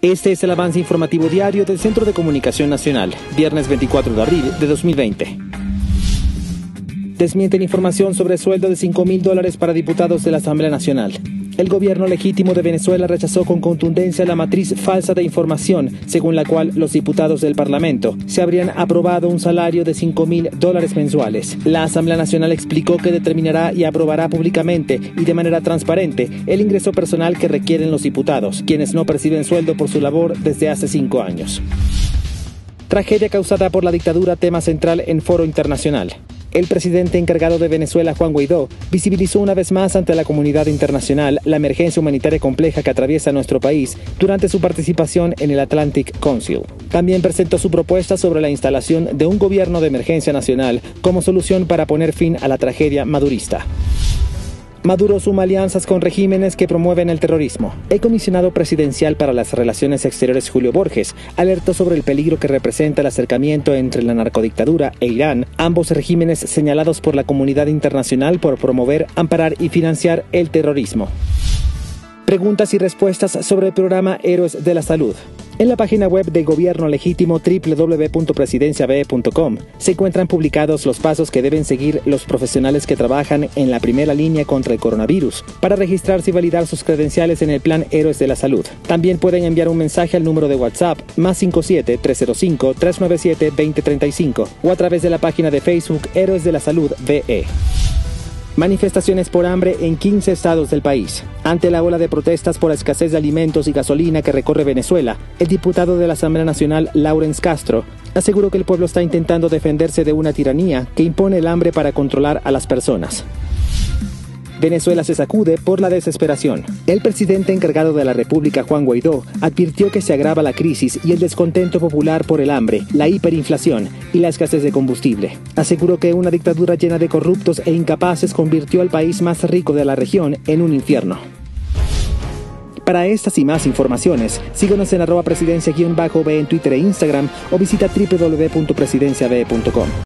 Este es el avance informativo diario del Centro de Comunicación Nacional, viernes 24 de abril de 2020. Desmienten información sobre sueldo de 5 mil dólares para diputados de la Asamblea Nacional. El gobierno legítimo de Venezuela rechazó con contundencia la matriz falsa de información, según la cual los diputados del Parlamento se habrían aprobado un salario de 5 mil dólares mensuales. La Asamblea Nacional explicó que determinará y aprobará públicamente y de manera transparente el ingreso personal que requieren los diputados, quienes no perciben sueldo por su labor desde hace cinco años. Tragedia causada por la dictadura, tema central en foro internacional. El presidente encargado de Venezuela, Juan Guaidó, visibilizó una vez más ante la comunidad internacional la emergencia humanitaria compleja que atraviesa nuestro país durante su participación en el Atlantic Council. También presentó su propuesta sobre la instalación de un gobierno de emergencia nacional como solución para poner fin a la tragedia madurista. Maduro suma alianzas con regímenes que promueven el terrorismo. El comisionado presidencial para las relaciones exteriores Julio Borges alertó sobre el peligro que representa el acercamiento entre la narcodictadura e Irán, ambos regímenes señalados por la comunidad internacional por promover, amparar y financiar el terrorismo. Preguntas y respuestas sobre el programa Héroes de la Salud. En la página web del gobierno legítimo www.presidenciabe.com se encuentran publicados los pasos que deben seguir los profesionales que trabajan en la primera línea contra el coronavirus para registrarse y validar sus credenciales en el plan Héroes de la Salud. También pueden enviar un mensaje al número de WhatsApp más 57 305 397 2035 o a través de la página de Facebook Héroes de la Salud BE. Manifestaciones por hambre en 15 estados del país. Ante la ola de protestas por la escasez de alimentos y gasolina que recorre Venezuela, el diputado de la Asamblea Nacional, Lawrence Castro, aseguró que el pueblo está intentando defenderse de una tiranía que impone el hambre para controlar a las personas. Venezuela se sacude por la desesperación. El presidente encargado de la República, Juan Guaidó, advirtió que se agrava la crisis y el descontento popular por el hambre, la hiperinflación y la escasez de combustible. Aseguró que una dictadura llena de corruptos e incapaces convirtió al país más rico de la región en un infierno. Para estas y más informaciones, síguenos en arroba presidencia-b en Twitter e Instagram o visita www.presidenciabe.com.